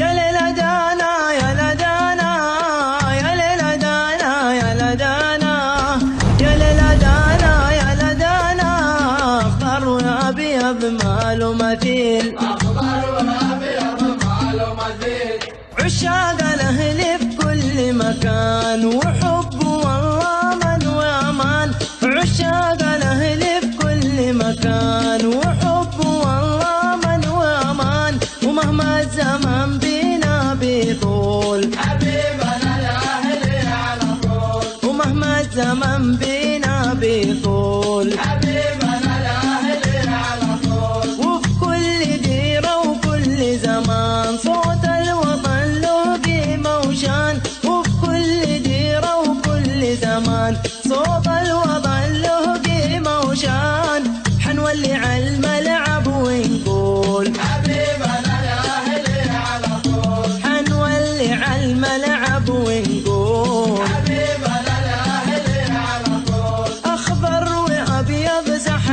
يا ليلى دانا يا يا يا يا يا ماله مثيل ماله مثيل عشاق الأهل في كل مكان وحب والله من وأمان. عشاق الأهل في كل مكان وحب والله من وأمان. ومهما الزمان الزمن بينا بيطول ومهما الزمن بينا بيطول. وفي كل ديرة وكل زمان صوت الوطن له قيمة وشان. وفي كل ديرة وكل زمان صوت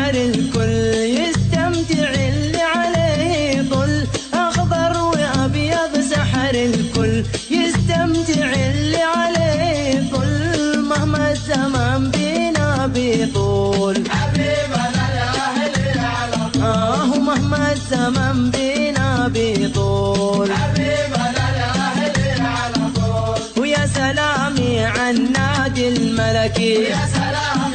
سحر الكل يستمتع اللي عليه طل أخضر وأبيض سحر الكل يستمتع اللي عليه طل مهما الزمان بينا بيطول. آه مهما الزمان بينا بيطول. ويا سلامي عن نادي الملكي. والملكي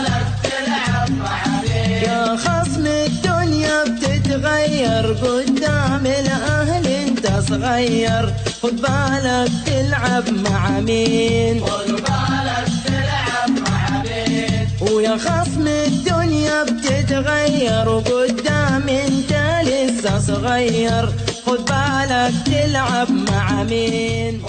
قدام الاهل انت صغير خذ بالك تلعب مع مين؟ ويا خصم الدنيا بتتغير وقدام انت لسه صغير. خذ بالك تلعب مع مين؟